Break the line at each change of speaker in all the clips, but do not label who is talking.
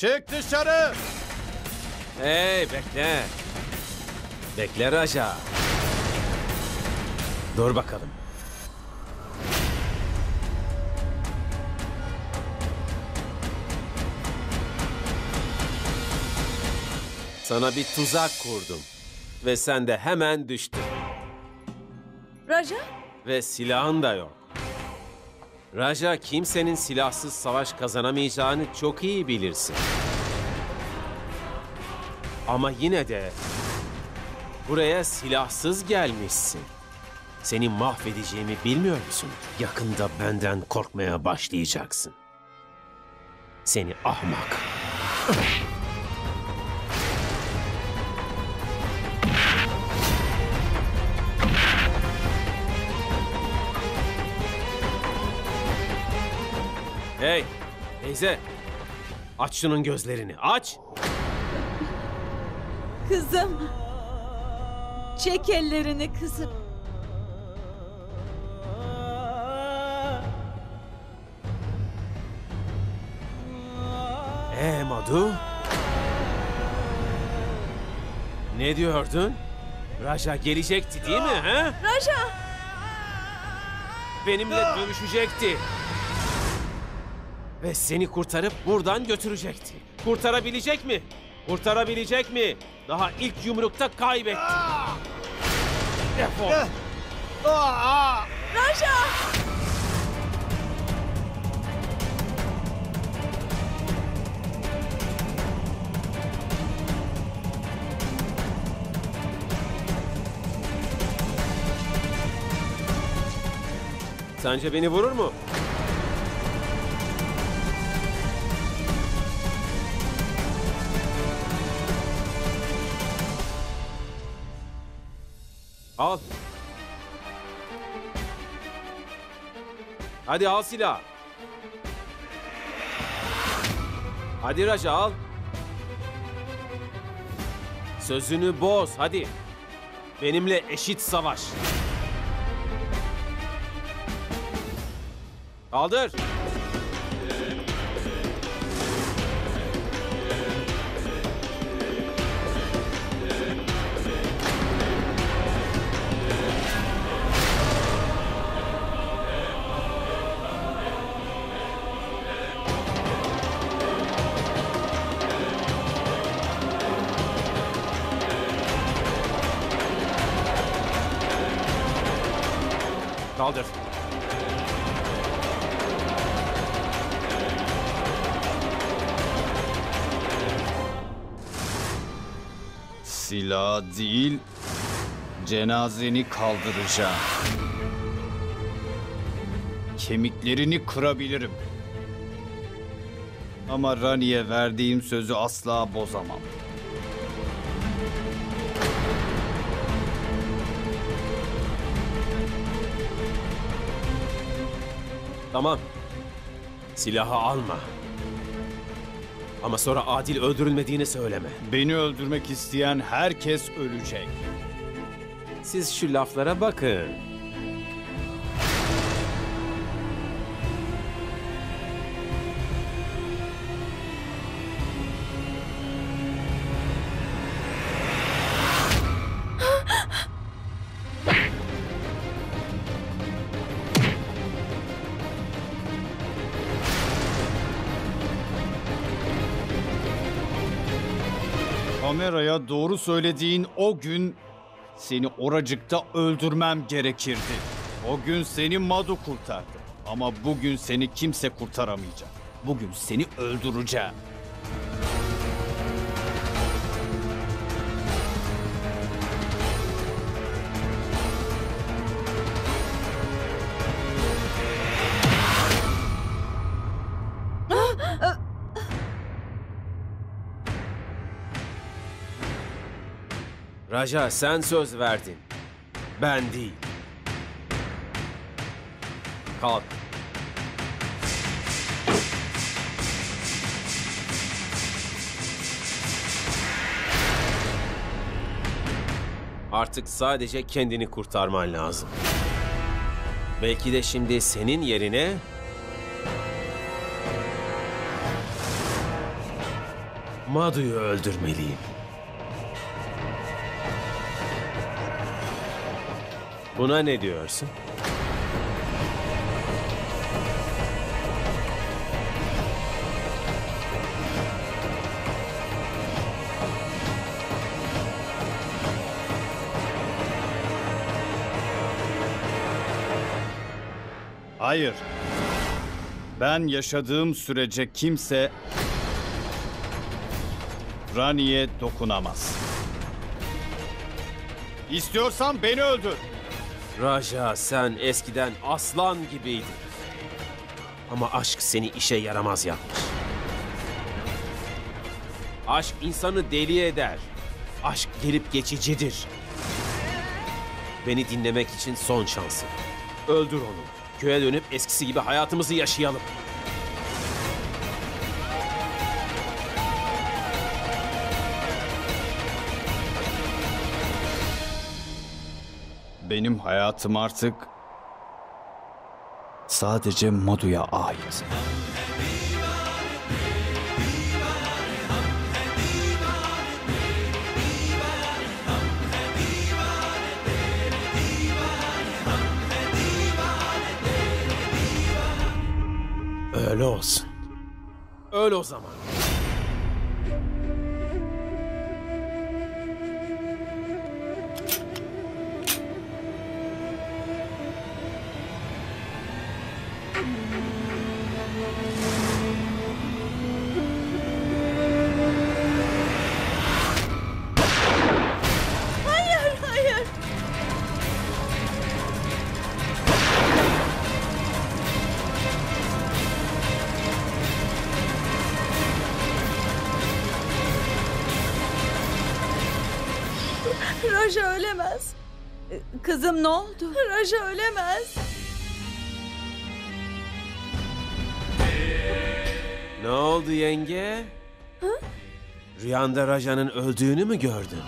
Çık dışarı.
Hey bekle. Bekle Raja. Dur bakalım. Sana bir tuzak kurdum. Ve sen de hemen düştün.
Raja?
Ve silahın da yok. Raja kimsenin silahsız savaş kazanamayacağını çok iyi bilirsin. Ama yine de buraya silahsız gelmişsin. Seni mahvedeceğimi bilmiyor musun? Yakında benden korkmaya başlayacaksın. Seni ahmak. Hey, teyze. Aç şunun gözlerini, aç.
Kızım. Çek ellerini kızım.
Ee Madu? Ne diyordun? Raja gelecekti değil mi ha?
Raja!
Benimle dövüşecekti. Ve seni kurtarıp buradan götürecekti. Kurtarabilecek mi? Kurtarabilecek mi? Daha ilk yumrukta kaybetti. Defol.
Raja!
Sence beni vurur mu? Al. Hadi al silah. Hadi Raja al. Sözünü boz hadi. Benimle eşit savaş. Kaldır. Kaldır.
Silah değil, cenazeni kaldıracağım. Kemiklerini kırabilirim. Ama Rani'ye verdiğim sözü asla bozamam.
Tamam. Silahı alma. Ama sonra Adil öldürülmediğini söyleme.
Beni öldürmek isteyen herkes ölecek.
Siz şu laflara bakın.
Kameraya doğru söylediğin o gün seni oracıkta öldürmem gerekirdi. O gün seni Madu kurtardı. Ama bugün seni kimse kurtaramayacak. Bugün seni öldüreceğim.
Raja sen söz verdin. Ben değil. Kalk. Artık sadece kendini kurtarman lazım. Belki de şimdi senin yerine Madu'yu öldürmeliyim. Buna ne diyorsun?
Hayır. Ben yaşadığım sürece kimse Rani'ye dokunamaz. İstiyorsan beni öldür.
Raja sen eskiden aslan gibiydin. Ama aşk seni işe yaramaz yapmış. Aşk insanı deli eder. Aşk gelip geçicidir. Beni dinlemek için son şansın. Öldür onu. Köye dönüp eskisi gibi hayatımızı yaşayalım.
Benim hayatım artık sadece Madu'ya ait.
Öyle olsun. Öyle o zaman.
Raja ölemez. Kızım ne oldu? Raja ölemez.
Ne oldu yenge? Rüyanda Raja'nın öldüğünü mü gördün?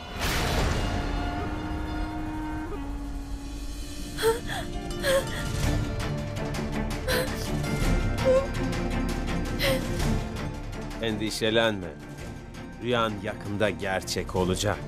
Endişelenme. Rüyan yakında gerçek olacak.